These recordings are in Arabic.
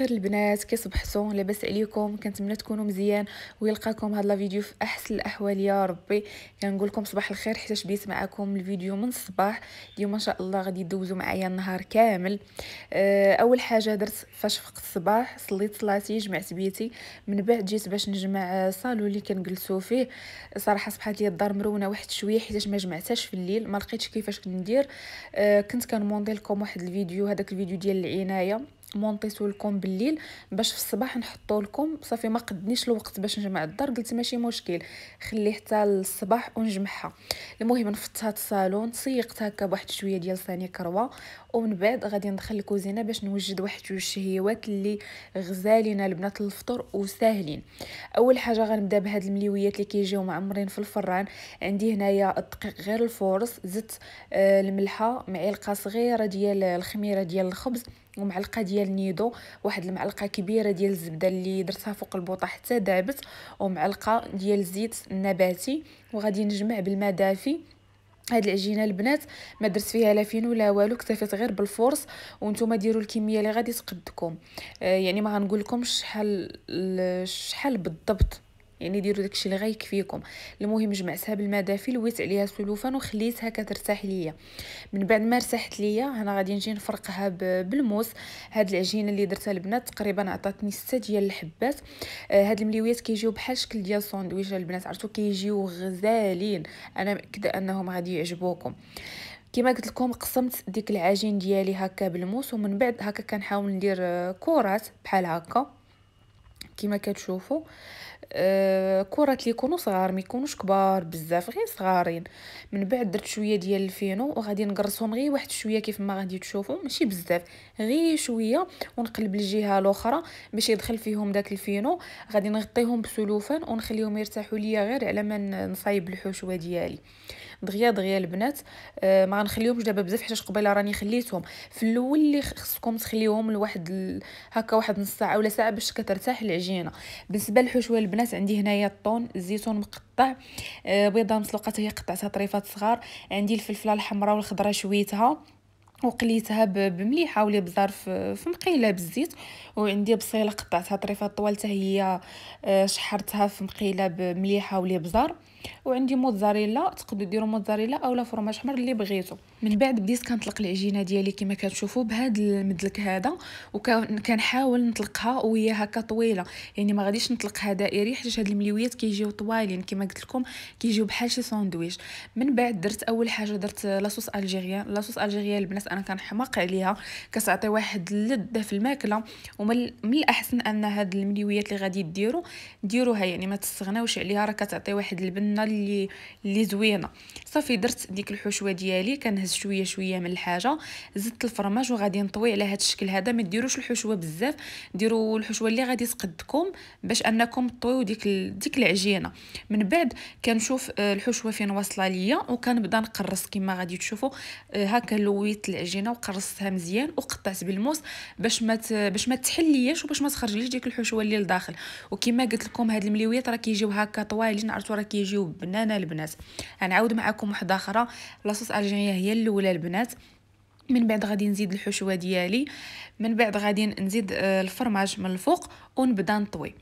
الخير البنات كي صبحتوا لاباس عليكم كنتمنى تكونوا مزيان ويلقاكم هذا الفيديو في أحسن الأحوال يا ربي. كنقول لكم صباح الخير حيت بديت معكم الفيديو من الصباح. اليوم إن شاء الله غادي يدوزوا معايا النهار كامل. آه، أول حاجة درت فاش فقت الصباح صليت صلاتي جمعت بيتي. من بعد جيت باش نجمع صالو اللي كنجلسوا فيه. صراحة صبحت لي الدار مرونة واحد شوية حيت ما جمعتهاش في الليل ما لقيتش كيفاش ندير آه، كنت كنمونطي لكم واحد الفيديو هذاك الفيديو ديال العناية. مونطيتو لكم بالليل باش في الصباح نحطو لكم صافي ما قدنيش الوقت باش نجمع الدار. قلت ماشي مشكل. خليه حتى الصباح ونجمعها. المهم نفضت هاد الصالون سيقت هكا بواحد شوية ديال ثاني كروة. ومن بعد غادي ندخل الكوزينة باش نوجد واحد جوج شهيوات اللي غزالين البنات للفطور وساهلين. أول حاجة غنبدأ بهاد المليويات اللي كيجيو معمرين في الفران. عندي هنايا الدقيق غير ال force زدت آه الملحة معلقة صغيرة ديال الخميرة ديال الخبز. ومعلقة ديال نيدو واحد المعلقة كبيرة ديال الزبدة اللي درتها فوق البوطة حتى دابت ومعلقة ديال الزيت النباتي. وغادي نجمع بالماء دافي هاد العجينة البنات ما درت فيها لا fine ولا والو اكتفيت غير بال force وأنتم ديروا الكمية اللي غادي تقدكم. آه يعني ما غنقول لكمش شحال شحال بالضبط. يعني ديروا داكشي اللي غيكفيكم. المهم جمعتها بالماء دافي لويت عليها السلوفان وخليتها كترتاح ليا. من بعد ما ارتاحت ليا أنا غادي نجي نفرقها بالموس. هاد العجينة اللي درتها البنات تقريبا عطاتني ستة ديال الحبات. آه هاد المليويات كيجيو بحال شكل ديال الساندويتش البنات. عرفتو؟ كيجيو غزالين. أنا متاكده أنهم غادي يعجبوكم. كما قلت لكم قسمت ديك العجين ديالي هكا بالموس ومن بعد هكا كنحاول ندير كرات بحال هكا. كما كتشوفوا آه كرات اللي يكونوا صغار ما يكونوش كبار بزاف غير صغارين. من بعد درت شوية ديال الفينو وغادي نقرصهم غير واحد شوية كيف ما غادي تشوفوا ماشي بزاف. غير شوية ونقلب الجهة الأخرى باش يدخل فيهم داك الفينو. غادي نغطيهم بسلوفان ونخليهم يرتاحوا ليا غير على ما نصايب الحشوه ديالي. دغيا دغيا البنات. آه ما غنخليهمش دابا بزاف حيت قبيلة راني خليتهم. في الأول اللي خصكم تخليوهم لواحد ال... هكا واحد نص ساعة ولا ساعة باش كترتاح العجينة. بالنسبة للحشوه البنات عندي هنايا الطون الزيتون مقطع. آه بيضة مسلوقة هي قطعتها طريفات صغار. عندي الفلفلة الحمراء والخضراء شويتها. وقليتها بمليحة ولا بزار في مقيلة بالزيت. وعندي بصيلة قطعتها طريفات طوال هي آه، شحرتها في مقيلة بمليحة ولا بزار وعندي موتزاريلا تقدروا ديروا موتزاريلا اولا فرماج احمر اللي بغيتو. من بعد بديت كنطلق العجينة ديالي كما كتشوفوا بهذا المدلك هذا. وكنحاول نطلقها وهي هكا طويلة. يعني ما غاديش نطلقها دائري حيت هاد المليويات كيجيو طوالين. كما قلت لكم كيجيو بحال شي ساندويش. من بعد درت أول حاجة درت لاصوص ألجيريان. لاصوص ألجيريان البنات أنا كنحماق عليها كتعطي واحد اللذه في الماكلة ومن الأحسن أن هاد المليويات اللي غادي ديروا ديروها يعني ما تستغناوش عليها راه كتعطي واحد البنة اللي اللي زوينة. صافي درت ديك الحشوة ديالي كنهز شوية شوية من الحاجة زدت الفرماج وغادي نطوي على هذا الشكل هذا. ما ديروش الحشوة بزاف ديروا الحشوة اللي غادي تقدكم باش أنكم طويو ديك. ديك العجينة. من بعد كنشوف آه، الحشوة فين واصلة ليا وكنبدا نقرص كما غادي تشوفوا آه، هكا لويت العجينه وقرصتها مزيان وقطعت بالموس باش ما باش ما تحلياش وباش ما تخرجليش ديك الحشوة اللي لداخل. وكما قلت لكم هاد المليويات راه كيجيو هكا طوالين عرفتوا راه كيجيو بنانه البنات. غنعاود معكم وحدة أخرى. لاصوص الجيريا هي الأولى البنات. من بعد غادي نزيد الحشوة ديالي. من بعد غادي نزيد آه، الفرماج من الفوق. ونبدا نطوي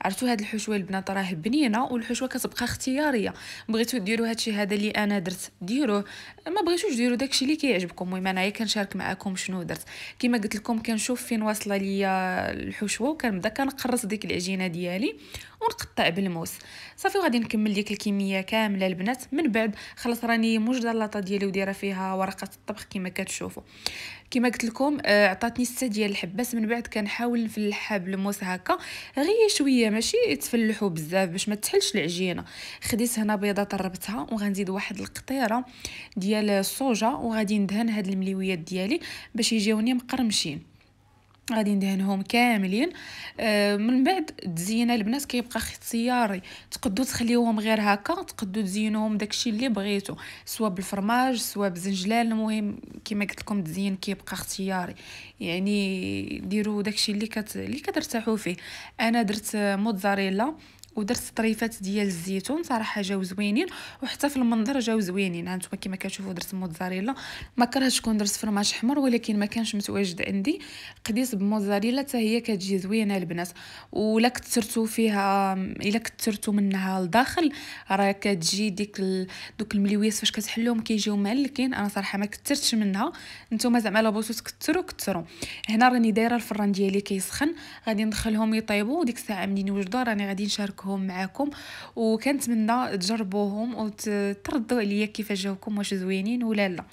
عرفتوا هاد الحشوة البنات راه بنينة والحشوة كتبقى اختيارية. بغيتو ديروا هادشي هذا اللي أنا درت ديروه ما بغيتوش ديروا داكشي اللي كيعجبكم. المهم أنايا كنشارك معكم شنو درت. كما قلت لكم كنشوف فين واصلة ليا الحشوة وكنبدأ كنقرص ديك العجينة ديالي ونقطع بالموس. صافي وغادي نكمل ديك الكمية كاملة البنات. من بعد خلاص راني موجده اللاطه ديالي ودايرة فيها ورقة الطبخ كما كتشوفوا كما قلت لكم آه، عطاتني ستة ديال الحباس من بعد كنحاول نفلحها بالموس هكا. غير شوية ماشي تفلحوا بزاف باش ما تحلش العجينة. خديت هنا بيضة طربتها وغنزيد واحد القطيرة ديال الصوجا وغادي ندهن هاد المليويات ديالي باش يجيوني مقرمشين. غادي ندهنهم كاملين. آه من بعد تزيينه البنات كيبقى اختياري تقدو تخليوهم غير هكا تقدو تزينوهم داكشي اللي بغيتو. سواء بالفرماج سواء بزنجلان المهم كما قلت لكم تزيين كيبقى اختياري يعني ديروا داكشي اللي كت... اللي كترتاحوا فيه. أنا درت موتزاريلا. ودرت طريفات ديال الزيتون صراحة جاو زوينين. وحتى في المنظر جاو زوينين. هانتوما كما كتشوفوا درت موتزاريلا. ما كرهتش تكون درت فرماج حمر ولكن ما كانش متواجد عندي. قديت بموتزاريلا حتى هي كتجي زوينة البنات. ولا كثرتو فيها إلا كثرتو منها لداخل راه كتجي ديك ال... دوك الملويس فاش كتحلوهم كيجيو معلكين أنا صراحة ما كثرتش منها. نتوما زعما لا بغيتو تكثروا كثروا هنا راني دايرة الفران ديالي كيسخن. غادي ندخلهم يطيبوا وديك الساعة منين يوجدوا راني غادي نشاركهم معكم وكنتمنى تجربوهم وتردوا عليا كيفاش جاوكم واش زوينين ولا لا.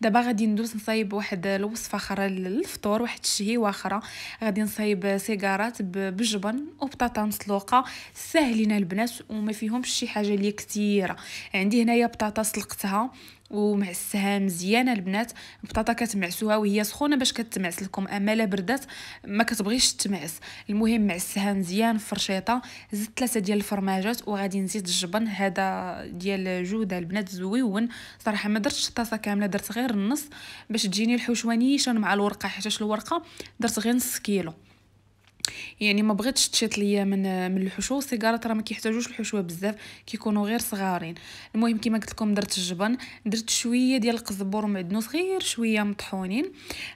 دابا غادي ندوز نصايب واحد الوصفة أخرى للفطور واحد الشهيوه أخرى غادي نصايب سيجارات بالجبن وبطاطا مسلوقة ساهلين البنات وما فيهمش شي حاجة لي كثيره عندي هنايا بطاطا سلقتها. ومعسها مزيان البنات البطاطا كتمعسوها وهي سخونة باش كتمعس لكم. اما لا بردات ما كتبغيش تمعس. المهم معسها مزيان فرشيطة زدت ثلاثة ديال الفرماجات وغادي نزيد الجبن. هذا ديال جودة البنات زويون. صراحة ما درتش الطاسه كاملة درت غير النص باش تجيني الحشوه نيشان مع الورقة حيت الورقة درت غير نص كيلو. يعني ما بغيتش تشيط ليا من من الحشو. السيجارات راه ما كيحتاجوش الحشوه بزاف كيكونوا غير صغارين. المهم كما قلت لكم درت الجبن درت شوية ديال القزبور ومعدنوس غير شوية مطحونين.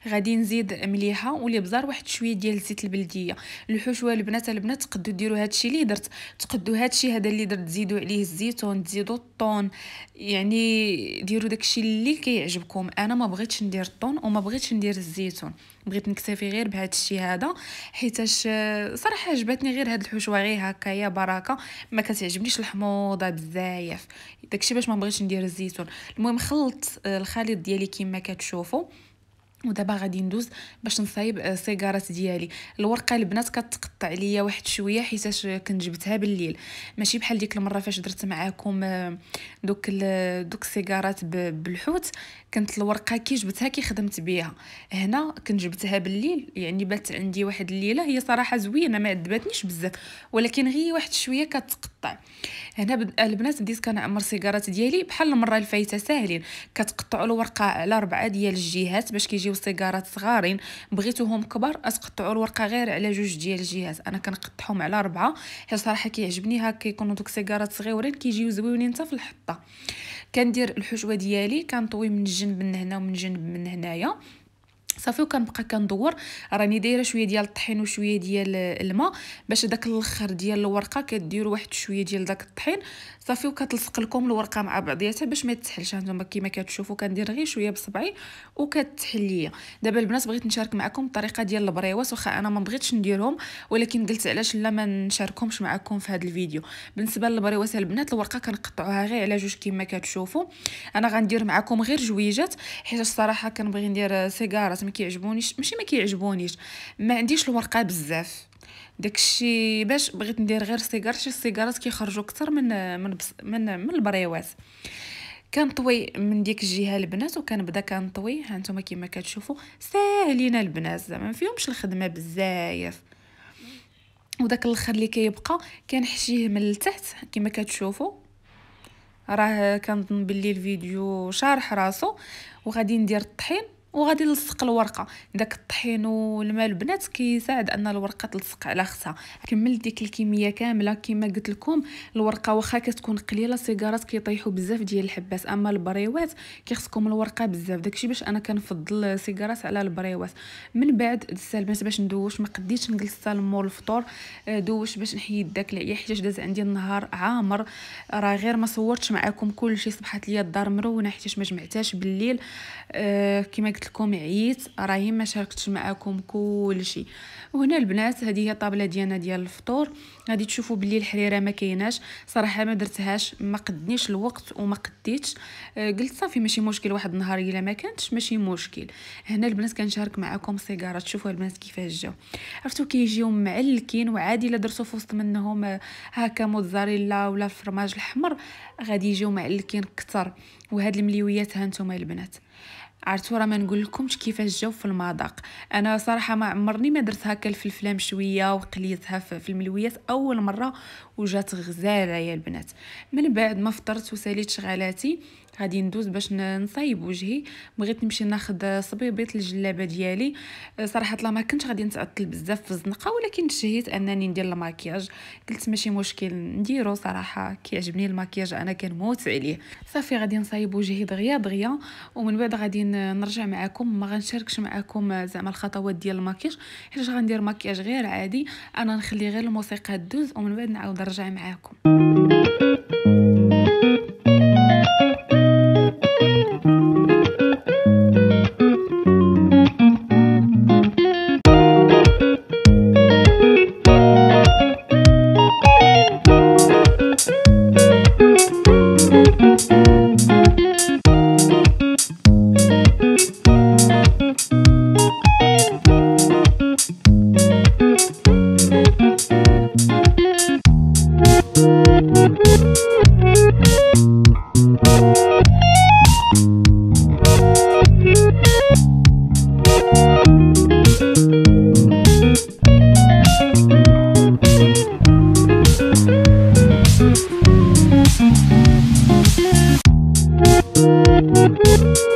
غادي نزيد مليحة واللي بزار واحد شوية ديال زيت البلدية. الحشوة البنات البنات تقدروا ديروا هادشي اللي درت. تقدوا هادشي هذا اللي درت تزيدوا عليه الزيتون تزيدوا الطون. يعني ديروا داكشي اللي كيعجبكم. أنا ما بغيتش ندير الطون وما بغيتش ندير الزيتون. بغيت نكتفي غير بهذا الشيء هذا حيتاش صراحة عجبتني غير هاد الحشوة غير هكايا بركة. ما كتعجبنيش الحموضة بزاف داكشي باش ما بغيتش ندير الزيتون. المهم خلطت الخليط ديالي كما كتشوفوا. ودابا غادي ندوز باش نصايب السيجارات ديالي. الورقة البنات كتقطع ليا واحد شوية حيتاش كنت جبتها بالليل. ماشي بحال ديك المرة فاش درت معاكم دوك دوك السيجارات بالحوت كانت الورقة كي جبتها كي خدمت بها هنا كنت جبتها بالليل يعني بات عندي واحد الليلة هي صراحة زوينة ما عذبتنيش بزاف ولكن غير واحد شوية كتقطع. هنا البنات بديت كنعمر السيجارات ديالي بحال المرة الفايته ساهلين. كتقطعوا الورقة على ربعة ديال الجهات باش كيجيو السيجارات صغارين بغيتوهم كبار تقطعوا الورقة غير على جوج ديال الجهات أنا كنقطعهم على ربعه حيت صراحة كيعجبني هكا كيكونوا دوك السيجارات صغيورين كيجيو زوينين حتى في الحطة. كندير الحشوة ديالي كنطوي من الجنب من هنا ومن جنب من هنايا. صافي وكنبقى كندور راني دايرة شوية ديال الطحين وشوية ديال الماء باش داك الآخر ديال الورقة كديروا واحد شوية ديال داك الطحين. صافي وكتلصق لكم الورقة مع بعضياتها باش ما تسحلش هانتوما كيما كتشوفوا كندير غير شوية بصبعي وكتحل ليا. دابا البنات بغيت نشارك معكم الطريقة ديال البريوات واخا أنا ما بغيتش نديرهم ولكن قلت علاش لا ما نشاركهمش معكم في هذا الفيديو. بالنسبة للبريوات البنات الورقة كنقطعوها غير على جوج كيما كتشوفوا أنا غندير معكم غير جويجات حيت الصراحه كنبغي ندير سيجارات ما كيعجبونيش. ماشي ما كيعجبونيش ما عنديش الورقة بزاف. داكشي باش بغيت ندير غير سيجار شي سيجارات كيخرجوا أكثر من من من, من البريواز كنطوي من ديك الجهة البنات وكنبدا كنطوي. ها نتوما كما كتشوفوا ساهلين البنات. زعما ما فيهمش الخدمة بزاف وداك الآخر اللي كيبقى كنحشيه من التحت كما كتشوفوا. راه كنظن باللي الفيديو شارح راسو وغادي ندير الطحين. وغادي نلصق الورقة. داك الطحين والماء البنات كيساعد أن الورقة تلصق على اختها كملت ديك الكمية كاملة. كما قلت لكم الورقة واخا كتكون قليلة السيجارات كيطيحوا بزاف ديال الحبات أما البريوات كيخصكم الورقة بزاف. داكشي باش أنا كنفضل السيجارات على البريوات. من بعد ساليت باش ندوش. ما قديتش نجلس حتى الفطور. دوش باش نحيد داك العيا حيت داز عندي النهار عامر. راه غير ما صورتش معكم كلشي. صبحت ليا الدار مرونة. حيت ما جمعتهاش بالليل. آه كما قلت لكم عييت راهي ما شاركتش معكم كلشي وهنا البنات هذه هي الطابلة ديالنا ديال الفطور. غادي تشوفوا بلي الحريرة ما كايناش. صراحة ما درتهاش ما قدنيش الوقت وما قديتش. آه قلت صافي ماشي مشكل واحد النهار إلا ما كانتش ماشي مشكل. هنا البنات كنشارك معكم سيجارة. تشوفوا البنات كيفاش جاو. عرفتوا كيجيو معلكين وعادي إلا درتو في وسط منهم آه، هكا موتزاريلا ولا الفرماج الحمر غادي يجيو معلكين كتر. وهاد المليويات ها نتوما البنات. عرفتوا راه ما نقول لكمش كيفاش جاو في المذاق. أنا صراحة ما عمرني ما درت هكا الفلفله مشويه وقليتها في الملويات أول مرة وجات غزالة يا البنات. من بعد ما فطرت وساليت شغالاتي غادي ندوز باش نصايب وجهي. بغيت نمشي ناخذ صبيبيط الجلابه ديالي. صراحة لا ما كنتش غادي نتعطل بزاف في الزنقة ولكن تشهيت أنني ندير المكياج. قلت ماشي مشكل نديرو صراحة. كيعجبني المكياج أنا كنموت عليه. صافي غادي نصايب وجهي دغيا دغيا. ومن بعد غادي نرجع معكم ما غنشاركش معكم زعما الخطوات ديال المكياج حيت غندير مكياج غير عادي. أنا نخلي غير الموسيقى دوز ومن بعد نعاود نرجع معكم Thank you.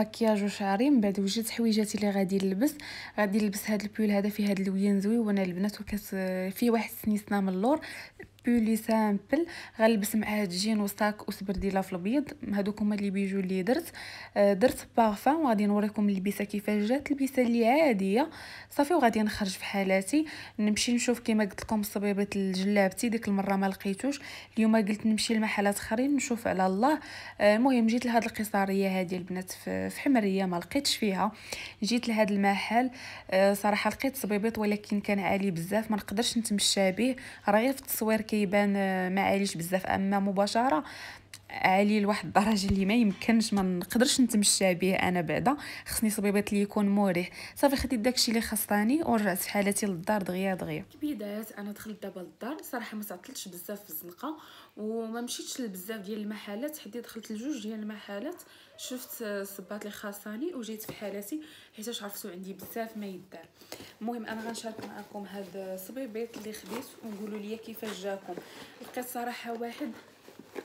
المكياج وشعري من بعد وجدت حويجاتي اللي غادي نلبس غادي نلبس هذا البول هذا فيه هذا اللوين زوين البنات وكاس فيه واحد سنيسنا من اللور. بولي سامبل غنلبس معاه جين وستاك وسبرديله في الابيض هادوك هما لي بيجو اللي درت درت بارفان وغادي نوريكم اللبسه كيفاش جات اللبسه اللي عاديه صافي وغادي نخرج في حالاتي نمشي نشوف كما قلت لكم صبيبه الجلابتي ديك المره ما لقيتوش اليوم قلت نمشي لمحلات اخرين نشوف على الله المهم جيت لهاد القصاريه هذه البنات في حمريه ما لقيتش فيها جيت لهاد المحل صراحة لقيت صبيبيط ولكن كان عالي بزاف ما نقدرش نتمشى به راه غير في التصوير كيبان ما عاليش بزاف أما مباشرة عالي لواحد الدرجة اللي ما يمكنش ما نقدرش نتمشى به أنا بعدا. خصني صبيبات اللي يكون مريح صافي خديت داكشي اللي خصني ورجعت حالتي للدار دغيا دغيا. كبدايات أنا دخلت دابا للدار صراحة ما تعطلتش بزاف في الزنقة وما مشيتش لبزاف ديال المحلات. حتى دخلت لجوج ديال المحلات شفت الصباط اللي خاصاني وجيت في حالتي حيت عرفتو عندي بزاف ما يدار. المهم أنا غنشارك معكم هاد الصبيبيط اللي خديت وقولوا لي كيفاش جاكم. لقيت صراحة واحد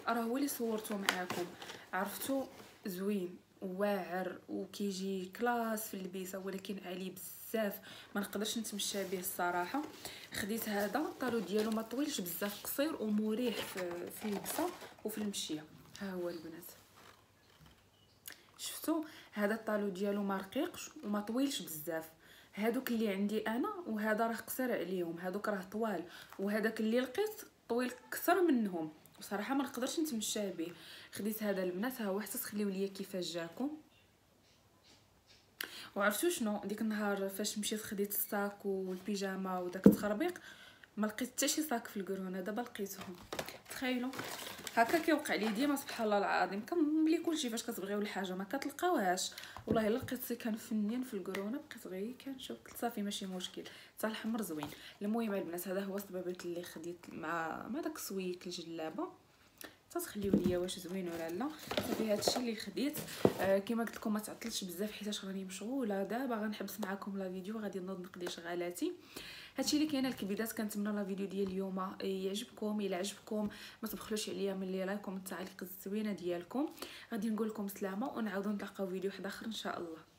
راه هو اللي صورته معاكم. عرفتو زوين واعر وكيجي كلاس في اللبسه ولكن عالي بزاف. ما نقدرش نتمشى به الصراحة. خديت هذا الطالو ديالو ما طويلش بزاف قصير ومريح في, اللبسه وفي المشية. ها هو البنات. شفتوا هذا الطالو ديالو ما رقيقش وما طويلش بزاف. هادوك اللي عندي أنا وهذا راه قصير عليهم. هادوك راه طوال. وهذاك اللي لقيت طويل أكثر منهم. بصراحة ما نقدرش نتمشى به خديت هذا البنات ها هو حتى تخليو ليا كيفاش جاكم. وعرفتوا شنو؟ ديك النهار فاش مشيت خديت الساك والبيجامة وداك التخربيق ما لقيت حتى شي صاك في القرونه دابا لقيتهم. تخيلوا. هكا كيوقع لي ديما سبحان الله العظيم. كنملي كلشي فاش كتبغيو الحاجة ما كتلقاوهاش. والله إلا لقيت سي كان فنين في القرونه بقيت غير كنشوف صافي ماشي مشكل. حتى الحمر زوين. المهم البنات هذا هو الصبابط اللي خديت مع مع داك السويك الجلابة. تتخليو ليا واش زوين ولا لا. صافي هادشي اللي خديت. آه كما قلت لكم ما تعطلتش بزاف حيت راني مشغوله دابا غنحبس معكم لا فيديو غادي نوض نقضي شغالاتي. هادشي اللي كاين الكبيدات كنتمنى لا فيديو ديال اليوم يعجبكم إلا عجبكم ما تبخلوش عليا من لي لايك ومن التعليق الزوينة ديالكم. غادي نقول لكم سلامة ونعاودو نتلاقاو فيديو واحد آخر إن شاء الله.